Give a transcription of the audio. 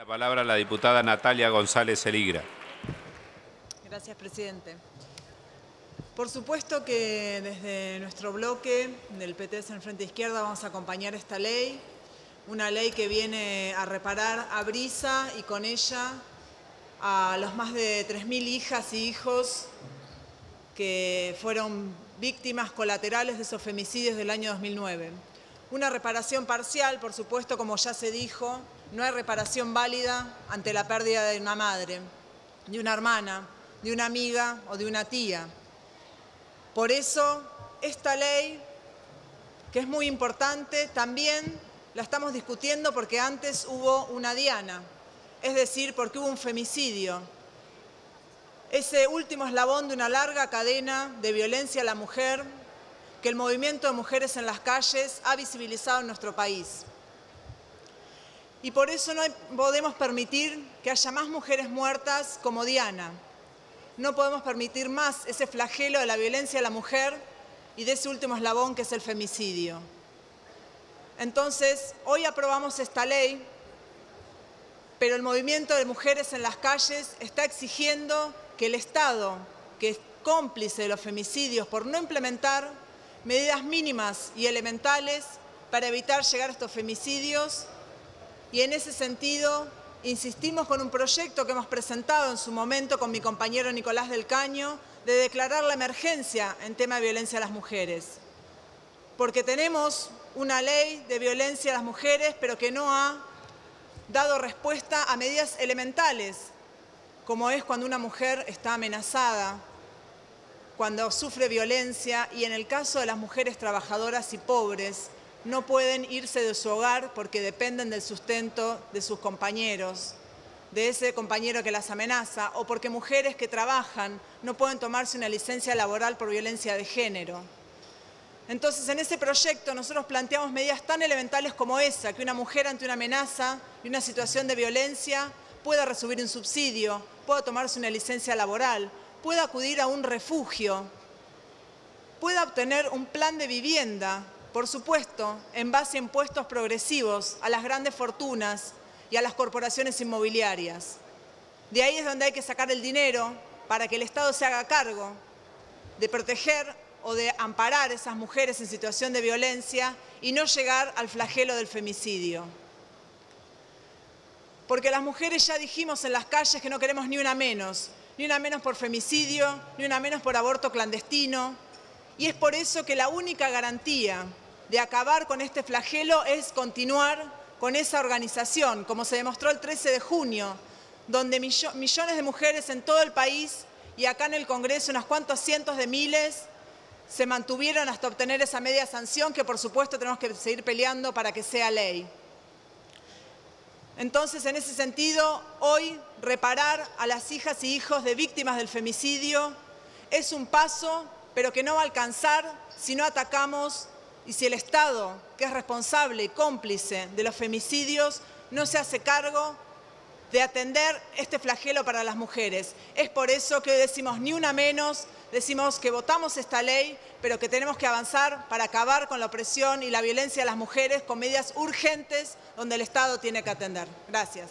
La palabra a la diputada Natalia González Eligra. Gracias, presidente. Por supuesto que desde nuestro bloque del PTS en Frente Izquierda vamos a acompañar esta ley, una ley que viene a reparar a Brisa y con ella a los más de 3.000 hijas y hijos que fueron víctimas colaterales de esos femicidios del año 2009. Una reparación parcial, por supuesto, como ya se dijo, no hay reparación válida ante la pérdida de una madre, de una hermana, de una amiga o de una tía. Por eso, esta ley, que es muy importante, también la estamos discutiendo porque antes hubo una diana, es decir, porque hubo un femicidio. Ese último eslabón de una larga cadena de violencia a la mujer que el movimiento de mujeres en las calles ha visibilizado en nuestro país. Y por eso no podemos permitir que haya más mujeres muertas como Diana. No podemos permitir más ese flagelo de la violencia a la mujer y de ese último eslabón que es el femicidio. Entonces, hoy aprobamos esta ley, pero el movimiento de mujeres en las calles está exigiendo que el Estado, que es cómplice de los femicidios por no implementar medidas mínimas y elementales para evitar llegar a estos femicidios, y en ese sentido insistimos con un proyecto que hemos presentado en su momento con mi compañero Nicolás del Caño de declarar la emergencia en tema de violencia a las mujeres. Porque tenemos una ley de violencia a las mujeres, pero que no ha dado respuesta a medidas elementales, como es cuando una mujer está amenazada, cuando sufre violencia y en el caso de las mujeres trabajadoras y pobres, no pueden irse de su hogar porque dependen del sustento de sus compañeros, de ese compañero que las amenaza, o porque mujeres que trabajan no pueden tomarse una licencia laboral por violencia de género. Entonces, en ese proyecto nosotros planteamos medidas tan elementales como esa, que una mujer ante una amenaza y una situación de violencia pueda recibir un subsidio, pueda tomarse una licencia laboral, pueda acudir a un refugio, pueda obtener un plan de vivienda por supuesto, en base a impuestos progresivos a las grandes fortunas y a las corporaciones inmobiliarias. De ahí es donde hay que sacar el dinero para que el Estado se haga cargo de proteger o de amparar a esas mujeres en situación de violencia y no llegar al flagelo del femicidio. Porque las mujeres ya dijimos en las calles que no queremos ni una menos, ni una menos por femicidio, ni una menos por aborto clandestino, y es por eso que la única garantía de acabar con este flagelo es continuar con esa organización, como se demostró el 13 de junio, donde millones de mujeres en todo el país y acá en el Congreso unos cuantos cientos de miles se mantuvieron hasta obtener esa media sanción que por supuesto tenemos que seguir peleando para que sea ley. Entonces, en ese sentido, hoy reparar a las hijas y hijos de víctimas del femicidio es un paso, pero que no va a alcanzar si no atacamos y si el Estado, que es responsable y cómplice de los femicidios, no se hace cargo de atender este flagelo para las mujeres. Es por eso que decimos ni una menos, decimos que votamos esta ley, pero que tenemos que avanzar para acabar con la opresión y la violencia a las mujeres con medidas urgentes donde el Estado tiene que atender. Gracias.